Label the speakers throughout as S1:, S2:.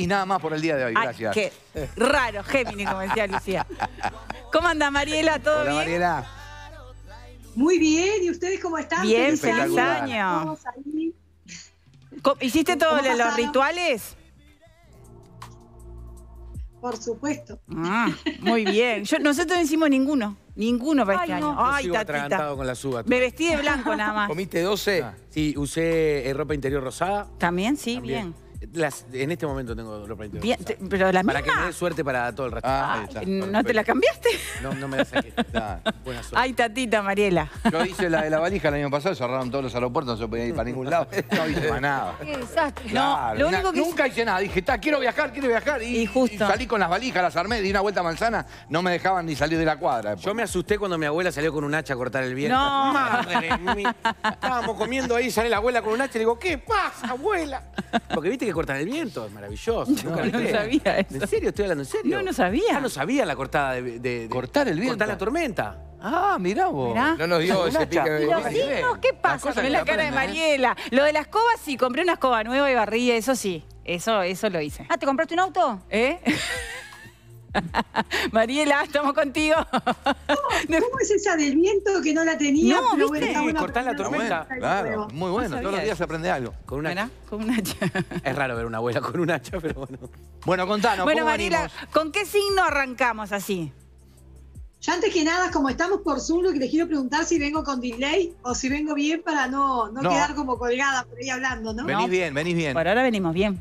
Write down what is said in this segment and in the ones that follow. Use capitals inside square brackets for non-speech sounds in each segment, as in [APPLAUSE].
S1: Y nada más por el día de hoy.
S2: Ay,
S1: Gracias.
S2: qué raro, Géminis, como decía Lucía. ¿Cómo anda Mariela? ¿Todo
S1: Hola,
S2: bien?
S1: Mariela.
S3: Muy bien, ¿y ustedes cómo están?
S2: Bien,
S3: Feliz
S2: año. ¿Hiciste todos
S3: ¿Cómo
S2: los
S3: pasaron?
S2: rituales?
S3: Por supuesto.
S2: Ah, muy bien. Yo, nosotros no hicimos ninguno. Ninguno para este
S3: Ay,
S2: año.
S3: no.
S2: Ay, tatita.
S4: con.
S2: Me vestí de blanco nada más.
S4: ¿Comiste 12?
S1: Ah.
S4: Sí, usé eh, ropa interior rosada.
S2: ¿También? Sí,
S4: También.
S2: bien.
S4: Las- en este momento tengo ropa interior
S2: Bien, te- pero la
S4: Para que me
S2: misma.
S4: dé suerte para todo el resto.
S1: Ah, ahí está.
S2: ¿No te la cambiaste?
S4: No, no me la saqué. [LAUGHS] Buena suerte.
S2: Ay, tatita, Mariela.
S1: Yo hice la de la valija el año pasado, cerraron todos los aeropuertos, no se podía ir para ningún lado. [LAUGHS] No hice más nada.
S5: Qué desastre.
S1: Claro,
S2: lo
S1: una-
S2: único que
S1: nunca hice nada. Dije, "Ta, quiero viajar, quiero viajar. Y,
S2: Y justo.
S1: y salí con las valijas, las armé, di una vuelta a manzana, no me dejaban ni salir de la cuadra.
S4: Yo me asusté cuando mi abuela salió con un hacha a cortar el viento.
S2: No.
S4: Madre mía. Estábamos comiendo ahí, sale la abuela con un hacha y le digo, ¿qué pasa, abuela? Porque viste que cortan el viento, es maravilloso. Nunca
S2: no sabía eso.
S4: ¿En serio? Estoy hablando en serio.
S2: No, no sabía.
S4: Ya no sabía la cortada de... de- de-
S1: ¿Cortar el viento?
S4: Cortar la tormenta.
S1: Ah, mirá vos.
S2: Mirá.
S4: No nos dio
S1: Con
S4: ese pique de...
S5: ¿Y los signos qué pasa?
S1: que
S2: la cara de
S1: ¿eh?
S2: Mariela. Lo de la escoba, sí, compré una escoba nueva y barrí, eso sí. Eso, eso lo hice.
S5: Ah, ¿te compraste un auto?
S2: ¿Eh? [LAUGHS] [LAUGHS] Mariela, estamos contigo.
S3: ¿Cómo es esa del viento que no la tenía?
S2: No,
S3: Pero
S2: ¿viste?
S3: bueno
S4: Cortar la tormenta.
S1: Claro, muy bueno. Todos los días se aprende algo.
S4: Con un hacha.
S2: Con un hacha.
S4: Es raro ver una abuela con un hacha, pero bueno.
S1: Bueno, contanos,
S2: bueno,
S1: ¿cómo
S2: Mariela,
S1: venimos?
S2: ¿con qué signo arrancamos así?
S3: Yo antes que nada, como estamos por Zoom, lo que les quiero preguntar si vengo con delay o si vengo bien para no, no,
S1: No.
S3: quedar como colgada por ahí hablando, ¿no?
S1: Venís bien, venís bien.
S2: Por ahora venimos bien.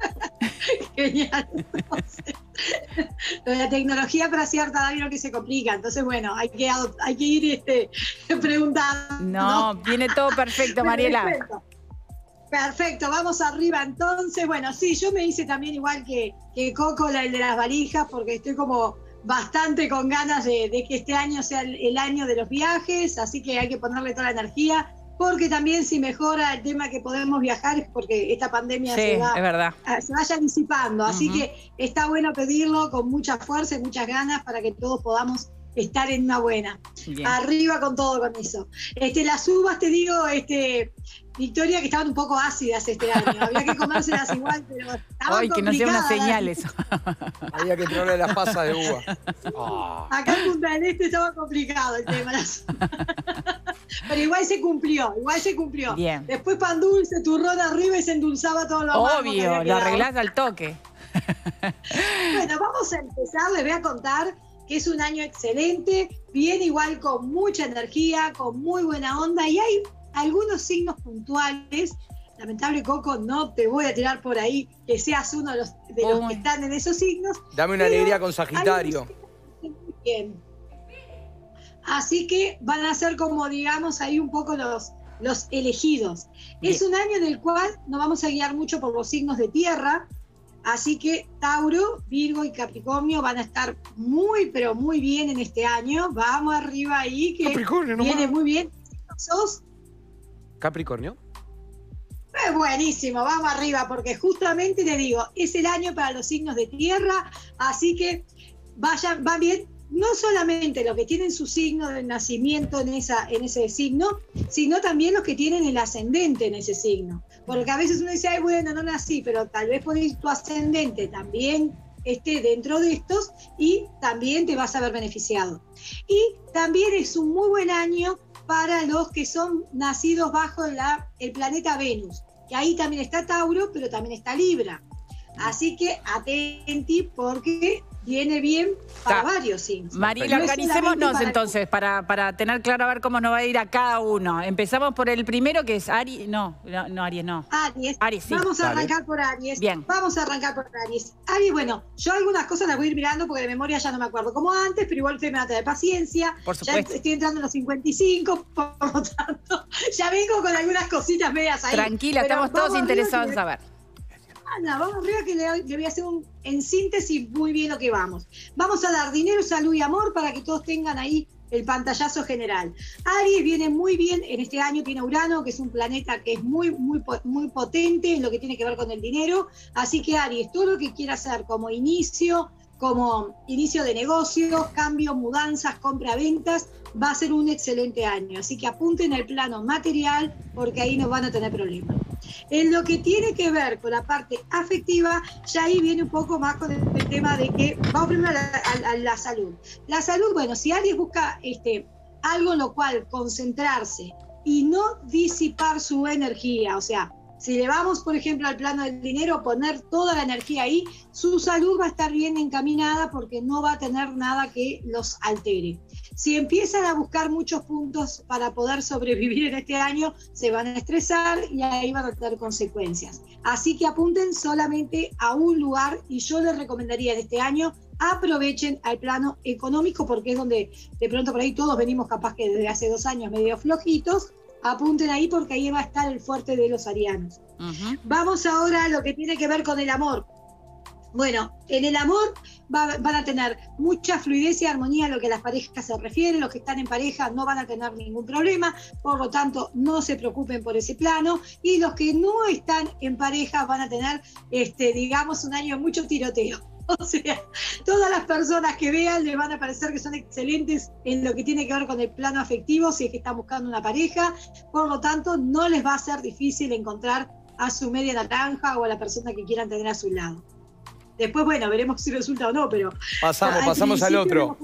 S2: [LAUGHS]
S3: Genial. Entonces, [LAUGHS] lo de la tecnología para cierta edad vieron que se complica. Entonces, bueno, hay que, hay que ir este, [LAUGHS] preguntando.
S2: No, viene todo perfecto, [LAUGHS] Mariela.
S3: cuento. Perfecto, vamos arriba entonces. Bueno, sí, yo me hice también igual que, que Coco, la el de las valijas, porque estoy como bastante con ganas de, de que este año sea el, el año de los viajes, así que hay que ponerle toda la energía, porque también si mejora el tema que podemos viajar es porque esta pandemia
S2: Sí,
S3: se, va,
S2: es verdad.
S3: ah, se vaya disipando. Así que está bueno pedirlo con mucha fuerza y muchas ganas para que todos podamos estar en una buena.
S2: Bien.
S3: Arriba con todo con eso. Este, las uvas, te digo, este, Victoria, que estaban un poco ácidas este año. [LAUGHS] Había que comérselas igual, pero estaban
S2: Ay, que no sea una
S3: complicadas.
S2: señal eso. [LAUGHS]
S4: Había que entrarle la pasa de uva.
S3: Acá en Punta del Este estaba complicado el tema. las- [LAUGHS] Pero igual se cumplió, igual se cumplió.
S2: Bien.
S3: Después pan dulce, turrón arriba y se endulzaba todo lo
S2: Obvio, lo arreglás al toque. [LAUGHS]
S3: Bueno, vamos a empezar, les voy a contar que es un año excelente, viene igual con mucha energía, con muy buena onda y hay algunos signos puntuales. Lamentable Coco, no te voy a tirar por ahí que seas uno de los, de los que están en esos signos.
S4: Dame una alegría con Sagitario.
S3: Bien. Así que van a ser como, digamos, ahí un poco los, los elegidos. Es un año en el cual nos vamos a guiar mucho por los signos de tierra, así que Tauro, Virgo y Capricornio van a estar muy, pero muy bien en este año. Vamos arriba ahí, que
S4: Capricornio, nomás.
S3: viene muy bien. Sos
S4: Capricornio.
S3: eh, buenísimo, vamos arriba, porque justamente te digo, es el año para los signos de tierra, así que vayan, van bien, no solamente los que tienen su signo de nacimiento en, esa, en ese signo, sino también los que tienen el ascendente en ese signo. Porque a veces uno dice, ay, bueno, no nací, pero tal vez pones tu ascendente también esté dentro de estos y también te vas a ver beneficiado. Y también es un muy buen año para los que son nacidos bajo el planeta Venus, que ahí también está Tauro, pero también está Libra. Así que atenti porque viene bien para
S2: Ta.
S3: varios signos.
S2: Mariela,
S3: No
S2: organicémonos
S3: para-
S2: entonces para, para tener claro a ver cómo nos va a ir a cada uno. Empezamos por el primero que es Aries. No, no, no, Aries no.
S3: Aries.
S2: Aries, sí.
S3: Vamos a
S1: Dale.
S3: arrancar por Aries.
S2: Bien.
S3: Vamos a arrancar por Aries. Aries, bueno, yo algunas cosas las voy a ir mirando porque de memoria ya no me acuerdo como antes, pero igual ustedes me van a tener paciencia.
S2: Por
S3: Ya
S2: supuesto.
S3: estoy entrando en los 55, [LAUGHS] por lo tanto, ya vengo con algunas cositas medias ahí.
S2: Tranquila,
S3: Pero
S2: estamos todos interesados en saber.
S3: Ana, vamos arriba que le, voy a hacer un, en síntesis muy bien lo que vamos. Vamos a dar dinero, salud y amor para que todos tengan ahí el pantallazo general. Aries viene muy bien en este año, tiene Urano, que es un planeta que es muy, muy, muy potente en lo que tiene que ver con el dinero. Así que Aries, todo lo que quiera hacer como inicio, como inicio de negocios, cambios, mudanzas, compra-ventas, va a ser un excelente año. Así que apunten al plano material porque ahí no van a tener problemas. En lo que tiene que ver con la parte afectiva, ya ahí viene un poco más con el, tema de que, vamos primero a la, a la salud. La salud, bueno, si alguien busca este, algo en lo cual concentrarse y no disipar su energía, o sea, si le vamos, por ejemplo, al plano del dinero, poner toda la energía ahí, su salud va a estar bien encaminada porque no va a tener nada que los altere. Si empiezan a buscar muchos puntos para poder sobrevivir en este año, se van a estresar y ahí van a tener consecuencias. Así que apunten solamente a un lugar y yo les recomendaría en este año aprovechen al plano económico porque es donde de pronto por ahí todos venimos capaz que desde hace dos años medio flojitos. Apunten ahí porque ahí va a estar el fuerte de los arianos. Vamos ahora a lo que tiene que ver con el amor. Bueno, en el amor va- van a tener mucha fluidez y armonía lo que a las parejas se refiere. Los que están en pareja no van a tener ningún problema, por lo tanto, no se preocupen por ese plano. Y los que no están en pareja van a tener, este, digamos, un año de mucho tiroteo. [LAUGHS] O sea, todas las personas que vean le van a parecer que son excelentes en lo que tiene que ver con el plano afectivo, si es que están buscando una pareja. Por lo tanto, no les va a ser difícil encontrar a su media naranja o a la persona que quieran tener a su lado. Después, bueno, veremos si resulta o no, pero.
S6: Pasamos,
S3: al
S6: pasamos al otro.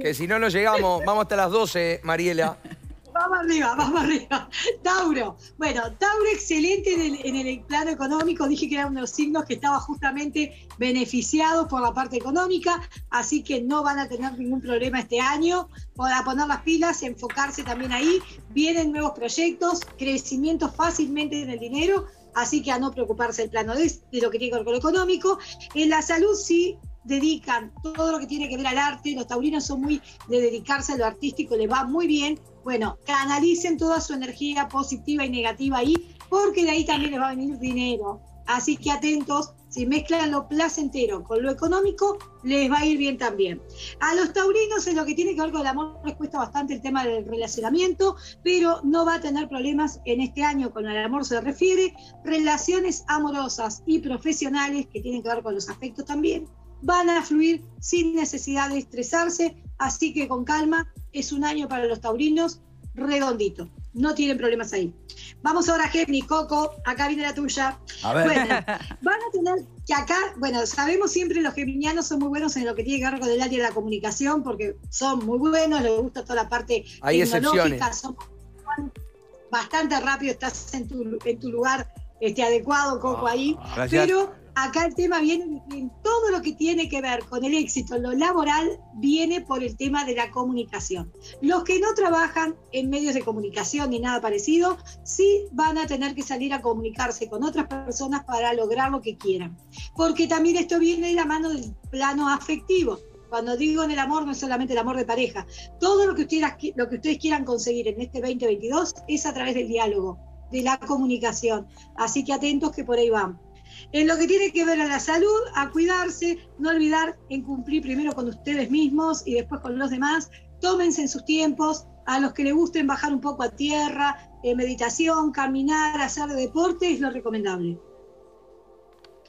S6: Que si no, no llegamos. Vamos hasta las 12, Mariela. [LAUGHS]
S3: Vamos arriba, vamos arriba. [LAUGHS] Tauro. Bueno, Tauro excelente en el, plano económico. Dije que era uno de los signos que estaba justamente beneficiados por la parte económica, así que no van a tener ningún problema este año. Para poner las pilas, enfocarse también ahí. Vienen nuevos proyectos, crecimiento fácilmente en el dinero, así que a no preocuparse el plano de, de lo que tiene que ver con lo económico. En la salud sí dedican todo lo que tiene que ver al arte, los taurinos son muy de dedicarse a lo artístico, les va muy bien. Bueno, canalicen toda su energía positiva y negativa ahí, porque de ahí también les va a venir dinero. Así que atentos, si mezclan lo placentero con lo económico, les va a ir bien también. A los taurinos en lo que tiene que ver con el amor les cuesta bastante el tema del relacionamiento, pero no va a tener problemas en este año con el amor se refiere. Relaciones amorosas y profesionales que tienen que ver con los afectos también van a fluir sin necesidad de estresarse, así que con calma, es un año para los taurinos redondito, no tienen problemas ahí. Vamos ahora a Géminis, Coco, acá viene la tuya.
S1: A ver.
S3: Bueno, [LAUGHS] van a tener que acá, bueno, sabemos siempre los geminianos son muy buenos en lo que tiene que ver con el área de la comunicación, porque son muy buenos, les gusta toda la parte
S6: Hay
S3: tecnológica, son bastante rápido, estás en tu, en tu lugar este, adecuado, Coco, ahí.
S1: Gracias.
S3: Pero acá el tema viene en todo lo que tiene que ver con el éxito lo laboral viene por el tema de la comunicación. Los que no trabajan en medios de comunicación ni nada parecido, sí van a tener que salir a comunicarse con otras personas para lograr lo que quieran. Porque también esto viene de la mano del plano afectivo. Cuando digo en el amor, no es solamente el amor de pareja. Todo lo que ustedes, lo que ustedes quieran conseguir en este 2022 es a través del diálogo, de la comunicación. Así que atentos que por ahí van. En lo que tiene que ver a la salud, a cuidarse, no olvidar en cumplir primero con ustedes mismos y después con los demás. Tómense en sus tiempos. A los que les gusten bajar un poco a tierra, meditación, caminar, hacer deporte es lo recomendable.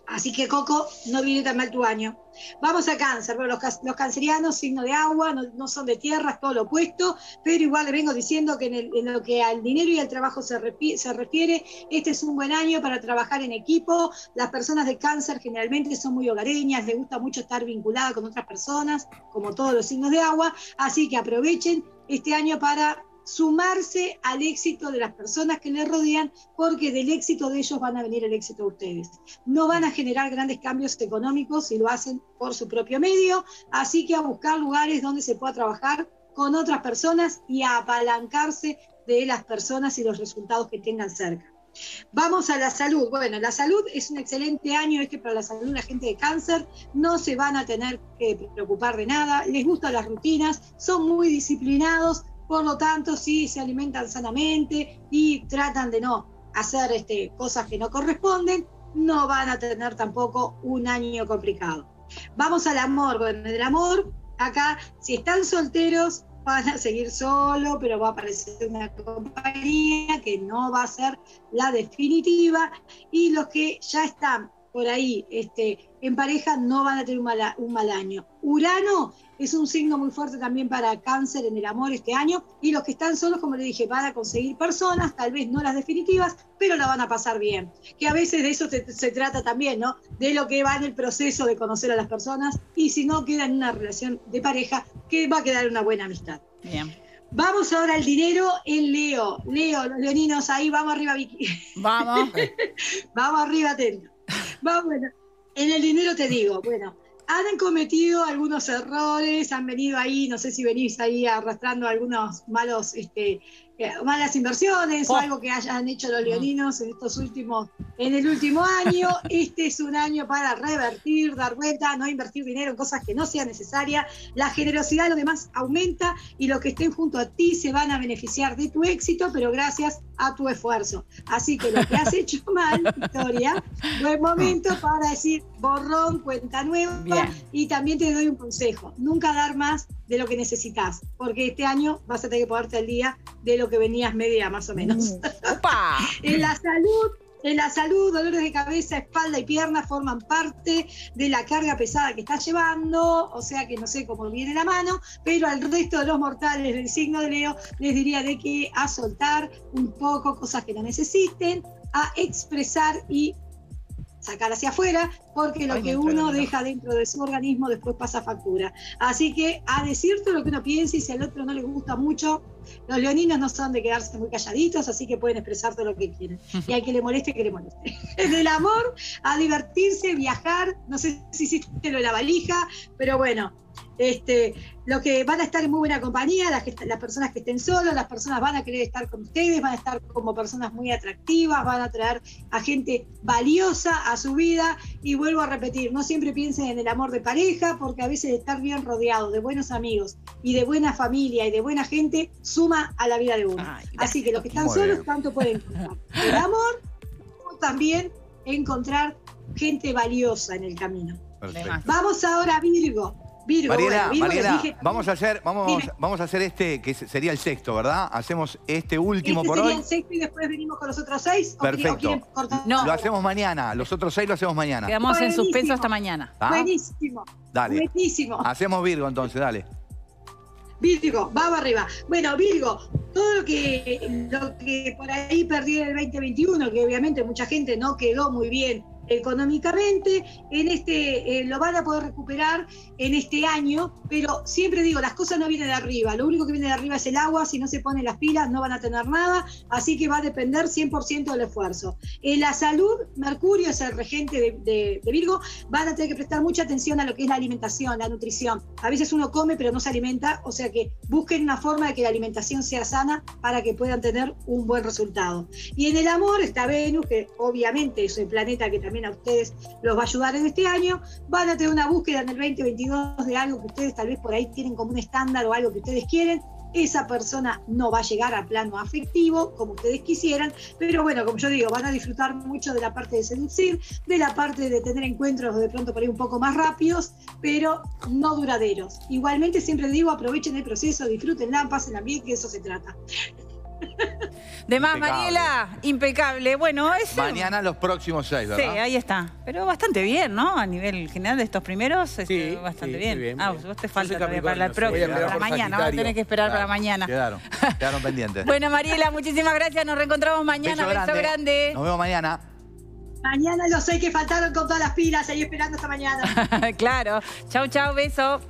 S3: Así que Coco, no viene tan mal tu año. Vamos a cáncer. Bueno, los, los cancerianos, signo de agua, no, no son de tierra, es todo lo opuesto, pero igual le vengo diciendo que en, lo que al dinero y al trabajo se, se refiere, este es un buen año para trabajar en equipo. Las personas de cáncer generalmente son muy hogareñas, les gusta mucho estar vinculadas con otras personas, como todos los signos de agua, así que aprovechen este año para sumarse al éxito de las personas que les rodean, porque del éxito de ellos van a venir el éxito de ustedes. No van a generar grandes cambios económicos si lo hacen por su propio medio, así que a buscar lugares donde se pueda trabajar con otras personas y a apalancarse de las personas y los resultados que tengan cerca. Vamos a la salud. Bueno, la salud es un excelente año este para la salud la gente de cáncer. No se van a tener que preocupar de nada. Les gustan las rutinas, son muy disciplinados, por lo tanto, sí se alimentan sanamente y tratan de no hacer este, cosas que no corresponden, no van a tener tampoco un año complicado. Vamos al amor. Bueno, en el amor, acá, si están solteros, van a seguir solo, pero va a aparecer una compañía que no va a ser la definitiva. Y los que ya están por ahí este, en pareja no van a tener un, mal año. Urano es un signo muy fuerte también para cáncer en el amor este año y los que están solos, como le dije, van a conseguir personas, tal vez no las definitivas, pero la van a pasar bien. Que a veces de eso se, se trata también, ¿no? De lo que va en el proceso de conocer a las personas y si no queda en una relación de pareja, que va a quedar una buena amistad.
S2: Bien.
S3: Vamos ahora al dinero en Leo. Leo, los leoninos, ahí vamos arriba, Vicky.
S2: Vamos. [LAUGHS]
S3: Vamos arriba, atento. Vamos, bueno. En el dinero te digo, bueno, han cometido algunos errores, han venido ahí, no sé si venís ahí arrastrando algunos malos, este, malas inversiones o
S2: Oh.
S3: algo que hayan hecho los leoninos en estos últimos, en el último año. [LAUGHS] Este es un año para revertir, dar vuelta, no invertir dinero en cosas que no sean necesarias. La generosidad, lo demás aumenta y los que estén junto a ti se van a beneficiar de tu éxito, pero gracias a tu esfuerzo. Así que lo que has [LAUGHS] hecho mal, Victoria, buen momento para decir borrón, cuenta nueva.
S2: Bien.
S3: Y también te doy un consejo, nunca dar más de lo que necesitas, porque este año vas a tener que ponerte al día de lo que venías media más o menos.
S2: ¡Opa! [LAUGHS]
S3: En la salud, en la salud, dolores de cabeza, espalda y piernas forman parte de la carga pesada que estás llevando, o sea que no sé cómo viene la mano, pero al resto de los mortales del signo de Leo les diría de que a soltar un poco cosas que no necesiten, a expresar y sacar hacia afuera, porque lo
S2: Ay,
S3: que uno deja dentro de su organismo después pasa factura. Así que a decirte lo que uno piensa y si al otro no le gusta mucho, los leoninos no son de quedarse muy calladitos, así que pueden expresar todo lo que quieren. Y al que le moleste, que le moleste. [LAUGHS] En el amor, a divertirse, viajar, no sé si hiciste lo de la valija, pero bueno, este, lo que van a estar en muy buena compañía, las, que, las personas que estén solos, las personas van a querer estar con ustedes, van a estar como personas muy atractivas, van a traer a gente valiosa a su vida y vuelvo a repetir, no siempre piensen en el amor de pareja, porque a veces estar bien rodeado de buenos amigos y de buena familia y de buena gente suma a la vida de uno.
S2: Ay,
S3: Así que los que están solos
S1: bien.
S3: tanto pueden encontrar el amor como también encontrar gente valiosa en el camino.
S1: Perfecto.
S3: Vamos ahora a Virgo. Virgo,
S1: Mariela,
S3: bueno, Virgo les
S1: Mariela,
S3: dije-
S1: vamos a hacer, vamos,
S3: Dime.
S1: vamos a hacer este, que sería el sexto, ¿verdad? Hacemos este último
S3: ¿Este
S1: por
S3: sería
S1: hoy.
S3: el sexto y después venimos con los otros seis? ¿O quieren- o
S1: Perfecto.
S3: quieren?
S2: No.
S1: Lo hacemos mañana, los otros seis lo hacemos mañana.
S2: Quedamos en suspenso hasta mañana.
S1: ¿Ah?
S3: Buenísimo.
S1: Dale.
S3: Buenísimo.
S1: Hacemos Virgo entonces, dale.
S3: Virgo, vamos arriba. Bueno, Virgo, todo lo que, lo que por ahí perdió en el 2021, que obviamente mucha gente no quedó muy bien económicamente, en este eh, lo van a poder recuperar en este año, pero siempre digo, las cosas no vienen de arriba, lo único que viene de arriba es el agua, si no se ponen las pilas no van a tener nada, así que va a depender 100% del esfuerzo. En la salud, Mercurio es el regente de, de- de Virgo, van a tener que prestar mucha atención a lo que es la alimentación, la nutrición. A veces uno come pero no se alimenta, o sea que busquen una forma de que la alimentación sea sana para que puedan tener un buen resultado. Y en el amor está Venus, que obviamente es el planeta que también a ustedes los va a ayudar en este año. Van a tener una búsqueda en el 2022 de algo que ustedes tal vez por ahí tienen como un estándar o algo que ustedes quieren. Esa persona no va a llegar a plano afectivo como ustedes quisieran, pero bueno, como yo digo, van a disfrutar mucho de la parte de seducir, de la parte de tener encuentros de pronto por ahí un poco más rápidos, pero no duraderos. Igualmente siempre digo, aprovechen el proceso, disfrútenla, pásenla bien, que de eso se trata. [LAUGHS]
S2: De más,
S1: Impecable.
S2: Mariela, impecable. Bueno, es.
S1: Mañana los próximos seis,
S2: Sí,
S1: ¿verdad?
S2: ahí está. Pero bastante bien, ¿no? A nivel general de estos primeros, este,
S4: Sí,
S2: bastante
S4: sí,
S2: bien. Ah, vos te falta todavía para la próxima, para mañana. Vas a tener que esperar para
S1: Claro,
S2: mañana.
S1: Quedaron, quedaron pendientes. [LAUGHS]
S2: Bueno, Mariela, muchísimas gracias. Nos reencontramos mañana. Beso, grande.
S1: Nos vemos mañana.
S3: Mañana los seis que faltaron con todas las pilas ahí esperando hasta mañana. [LAUGHS]
S2: claro. Chau, chau, beso.